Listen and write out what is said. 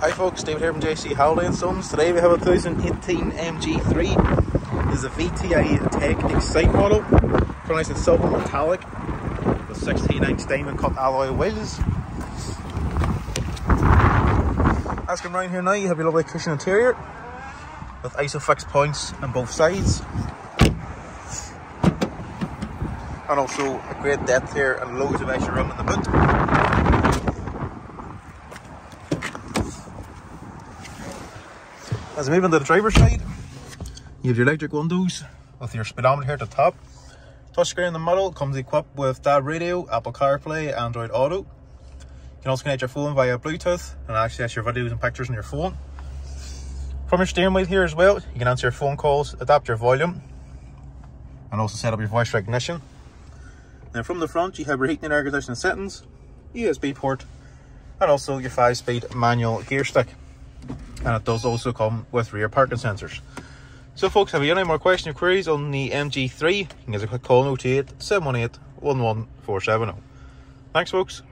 Hi folks, David here from JC Halliday and Sons. Today we have a 2018 MG3. This is a VTI Tech Excite model. Nice and silver metallic with 16 inch diamond cut alloy wheels. As come around here now, you have your lovely cushion interior with isofix points on both sides. And also a great depth here and loads of extra room in the boot. As we move into the driver's side, you have your electric windows with your speedometer here at the top. Touchscreen in the middle comes equipped with DAB radio, Apple CarPlay, Android Auto. You can also connect your phone via Bluetooth and access your videos and pictures on your phone. From your steering wheel here as well, you can answer your phone calls, adapt your volume, and also set up your voice recognition. Then from the front, you have your heating and air conditioning settings, USB port, and also your 5-speed manual gear stick and it does also come with rear parking sensors. So folks, have you any more questions or queries on the MG3, you can give us a quick call on 028 718 11470. Thanks folks.